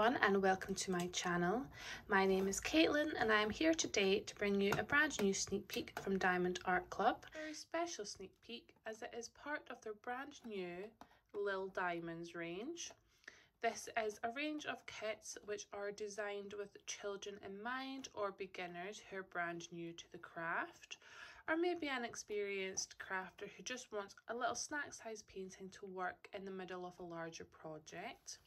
everyone and welcome to my channel. My name is Caitlin and I am here today to bring you a brand new sneak peek from Diamond Art Club. A very special sneak peek as it is part of their brand new Lil Diamondz range. This is a range of kits which are designed with children in mind or beginners who are brand new to the craft or maybe an experienced crafter who just wants a little snack size painting to work in the middle of a larger project.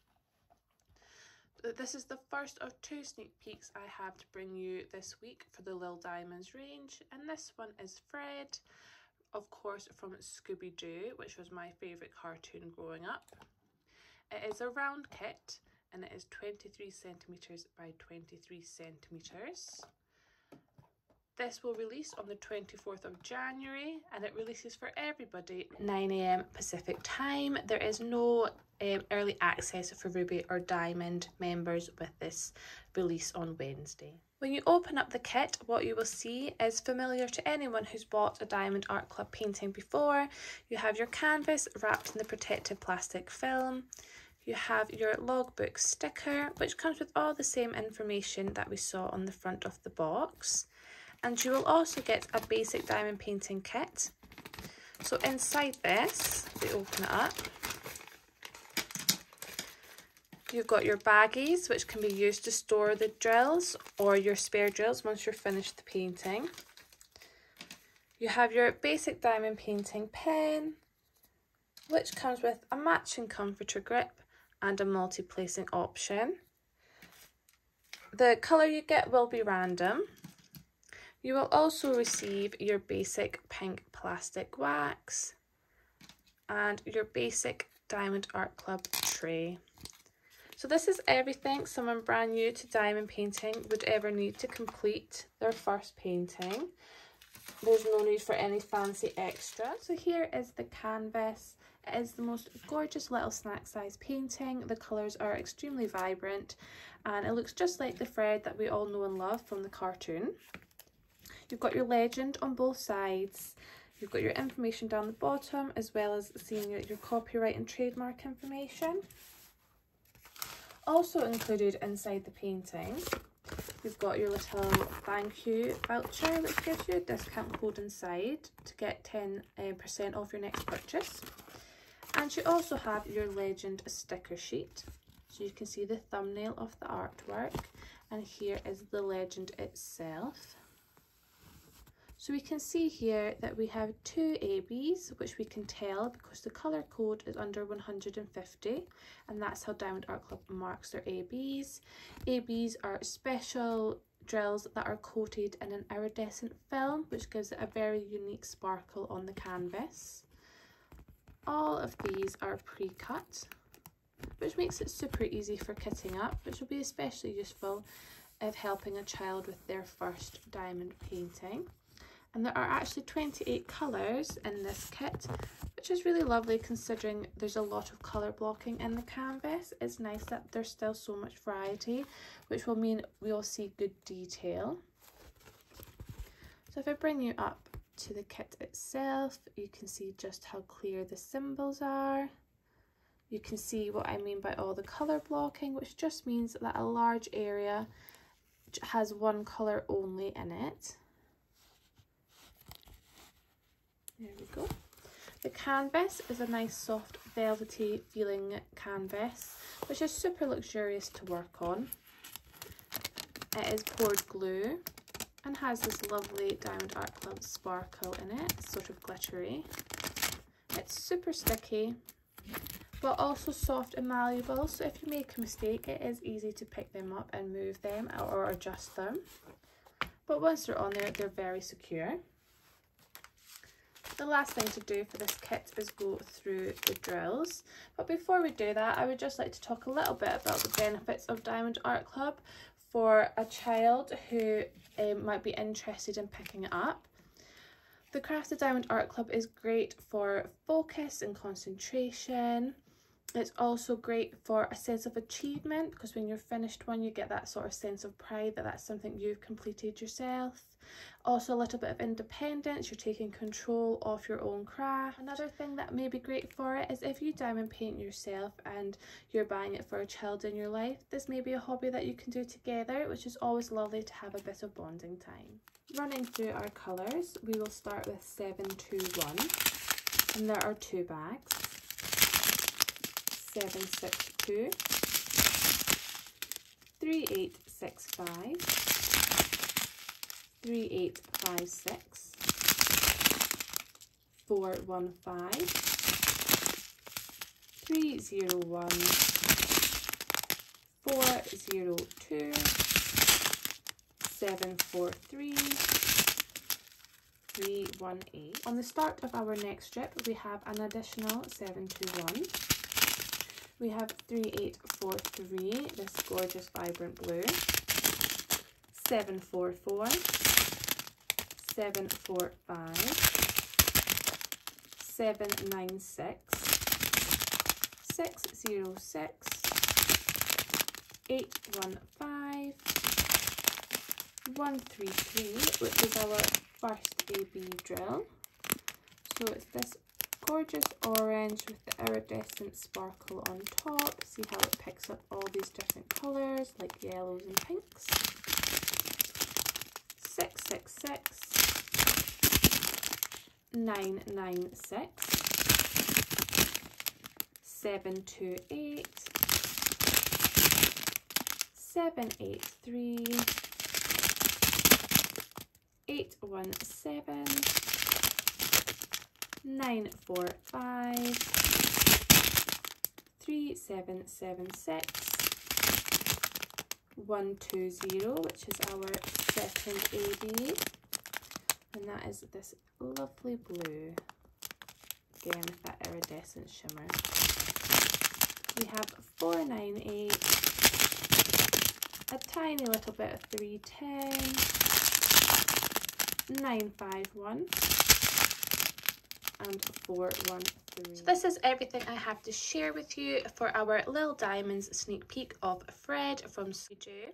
This is the first of two sneak peeks I have to bring you this week for the Lil Diamondz range and this one is Fred, of course from Scooby-Doo, which was my favourite cartoon growing up. It is a round kit and it is 23 centimetres by 23 centimetres. This will release on the 24th of January and it releases for everybody 9am Pacific time. There is no um, early access for Ruby or Diamond members with this release on Wednesday. When you open up the kit, what you will see is familiar to anyone who's bought a Diamond Art Club painting before. You have your canvas wrapped in the protective plastic film. You have your logbook sticker, which comes with all the same information that we saw on the front of the box and you will also get a basic diamond painting kit. So inside this, we open it up, you've got your baggies which can be used to store the drills or your spare drills once you're finished the painting. You have your basic diamond painting pen which comes with a matching comforter grip and a multi-placing option. The colour you get will be random you will also receive your basic pink plastic wax and your basic Diamond Art Club tray. So this is everything someone brand new to diamond painting would ever need to complete their first painting. There's no need for any fancy extra. So here is the canvas. It is the most gorgeous little snack size painting. The colours are extremely vibrant and it looks just like the Fred that we all know and love from the cartoon. You've got your legend on both sides. You've got your information down the bottom as well as seeing your, your copyright and trademark information. Also included inside the painting, you've got your little thank you voucher which gives you a discount code inside to get 10% uh, off your next purchase. And you also have your legend sticker sheet. So you can see the thumbnail of the artwork and here is the legend itself. So we can see here that we have two ABs, which we can tell because the colour code is under 150 and that's how Diamond Art Club marks their ABs. ABs are special drills that are coated in an iridescent film which gives it a very unique sparkle on the canvas. All of these are pre-cut which makes it super easy for kitting up which will be especially useful if helping a child with their first diamond painting and there are actually 28 colours in this kit which is really lovely considering there's a lot of colour blocking in the canvas. It's nice that there's still so much variety which will mean we'll see good detail. So if I bring you up to the kit itself you can see just how clear the symbols are. You can see what I mean by all the colour blocking which just means that a large area has one colour only in it There we go. The canvas is a nice soft velvety feeling canvas which is super luxurious to work on. It is poured glue and has this lovely Diamond Art Club sparkle in it, sort of glittery. It's super sticky but also soft and malleable so if you make a mistake it is easy to pick them up and move them or adjust them. But once they're on there they're very secure. The last thing to do for this kit is go through the drills. But before we do that, I would just like to talk a little bit about the benefits of Diamond Art Club for a child who um, might be interested in picking it up. The Crafted Diamond Art Club is great for focus and concentration. It's also great for a sense of achievement because when you're finished one you get that sort of sense of pride that that's something you've completed yourself. Also a little bit of independence, you're taking control of your own craft. Another thing that may be great for it is if you diamond paint yourself and you're buying it for a child in your life, this may be a hobby that you can do together, which is always lovely to have a bit of bonding time. Running through our colours, we will start with 721 and there are two bags. 762 3865 3856 415 301 402 743 318. On the start of our next strip we have an additional 721. We have 3843, this gorgeous vibrant blue. 744 seven four five seven nine six six zero six eight one five one three three, which is our first AB drill. So it's this gorgeous orange with the iridescent sparkle on top. See how it picks up all these different colours like yellows and pinks. 666 nine nine six. Seven two eight. Seven eight three. Eight one seven. Nine four five. Three seven seven six one two zero which is our second AB and that is this lovely blue again with that iridescent shimmer. We have 498 a tiny little bit of 310 951 and 413 so this is everything i have to share with you for our little diamonds sneak peek of fred from Scooby-Doo.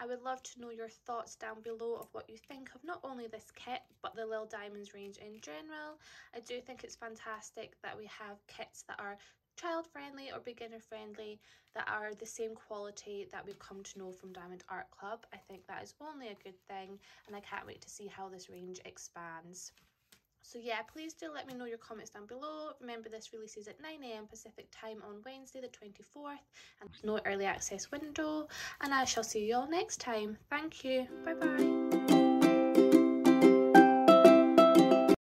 I would love to know your thoughts down below of what you think of not only this kit but the Lil Diamondz range in general. I do think it's fantastic that we have kits that are child friendly or beginner friendly that are the same quality that we've come to know from Diamond Art Club. I think that is only a good thing and I can't wait to see how this range expands. So yeah, please do let me know your comments down below. Remember this releases at 9am Pacific time on Wednesday the 24th and no early access window. And I shall see you all next time. Thank you. Bye bye.